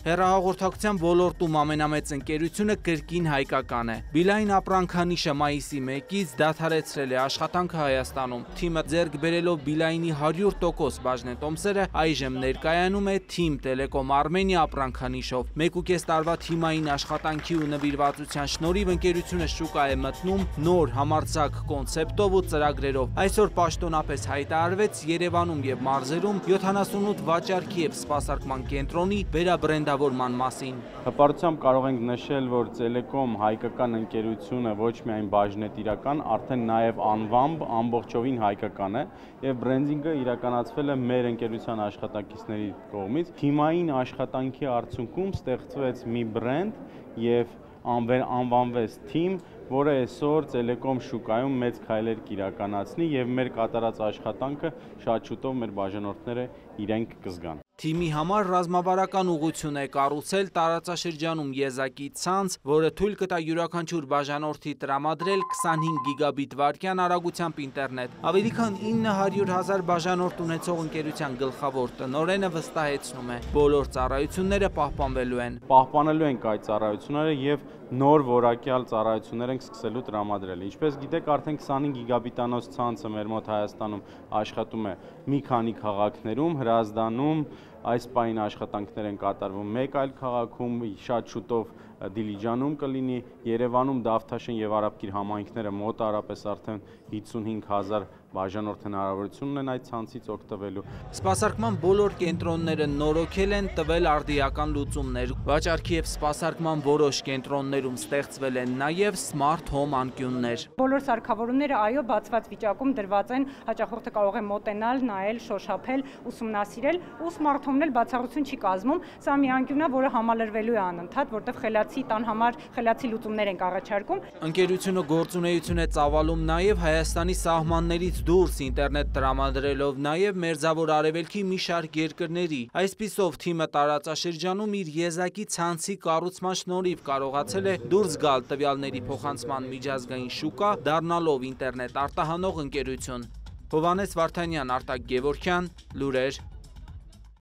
Հերահաղորդակցության ոլորտում ամենամեծ ընկերությունը կրկին հայկական է։ Բիլային ապրանքանիշը մայիսի 1-ից դադարեցրել է աշխատանքը Հայաստանում։ Թիմը ձեռք բերելով Բիլայինի 100% բաժնետոմսերը այժմ ներկայանում է Թիմ Տելեկոմ Արմենիա ապրանքանիշով։ 1.5 տարվա թիմային աշխատանքի ու նվիրվածության շնորհիվ ընկերությունը շուկա է մտնում նոր համարձակ կոնցեպտով ու ծրագրերով։ Այսօր պաշտոնապես հայտարարվեց Երևանում եւ մարզերում 78 վաճառքի եւ սպասարկման կենտրոնի վերաբրենդ բրենդավորման մասին։ Հպարտությամբ կարող ենք նշել, որ Telecom հայկական ընկերությունը ոչ միայն բաժնետիրական, արդեն նաև անվամբ ամբողջովին հայկական է եւ բրենդինգը իրականացվել է մեր ընկերության աշխատակիցների կողմից։ Թիմային աշխատանքի արդյունքում ստեղծվեց մի բրենդ եւ անվանվեց թիմ, որը այսօր Telecom շուկայում մեծ քայլեր կիրականացնի եւ մեր կատարած աշխատանքը շատ շուտով մեր բաժանորդները իրենք կզգան։ Թիմի համար ռազմավարական ուղություն է կառուցել տարածաշրջանում եզակի ցանց, որը թույլ կտա յուրաքանչյուր բաժանորդի տրամադրել 25 գիգաբիտ վարկյան արագությամբ ինտերնետ։ Ավելի քան 900 հազար բաժանորդ ունեցող ընկերության գլխավոր տնորենը վստահեցնում է, բոլոր ծառայությունները պահպանվելու են։ Պահպանելու ենք այդ ծառայությունները եւ նոր որակյալ ծառայություններ ենք սկսելու տրամադրել։ Ինչպես գիտեք, արդեն 25 գիգաբիտանոց ցանցը մեր մոտ Հայաստանում աշխատում է մի քանի քաղաքներում, Հրազդանում, այս պայն աշխատանքներ են կատարվում մեկ այլ քաղաքում, շատ շուտով Դիլիջանում կլինի, Երևանում Դավթաշեն եւ Արաբկիր համայնքները մոտ առապես արդեն 55000 բաժանորդ հնարավորություն ունեն այդ ցանցից օգտվելու։ Սպասարկման բոլոր կենտրոնները նորոգել են, տվել արդիական լուծումներ։ Վաճառքի եւ սպասարկման որոշ կենտրոններում ստեղծվել են նաեւ smart home անկյուններ։ Բոլոր սարքավորումները այո բացված վիճակում դրված են, հաճախորդը կարող է մոտենալ, նայել, շոշափել, ուսումնասիրել ու smart home-ն էլ բացառություն չի կազմում։ Սա մի անկյուն է, որը համալրվելու է անընդհատ, որտեղ խելացի տան համար խելացի լուծումներ ենք առաջարկում։ Ընկերությունը գործունեություն է ծավալում նաեւ Հայաստանի սահմաններից դուրս ինտերնետ տրամադրելով նաև մերձավոր արևելքի մի շարք երկրների։ Այսպիսով թիմը տարածաշրջանում իր եզակի ցանցի կառուցման շնորհիվ կարողացել է դուրս գալ տվյալների փոխանցման միջազգային շուկա, դառնալով ինտերնետ արտահանող ընկերություն։ Հովանես Վարդանյան, Արտակ Գևորքյան, Լուրեր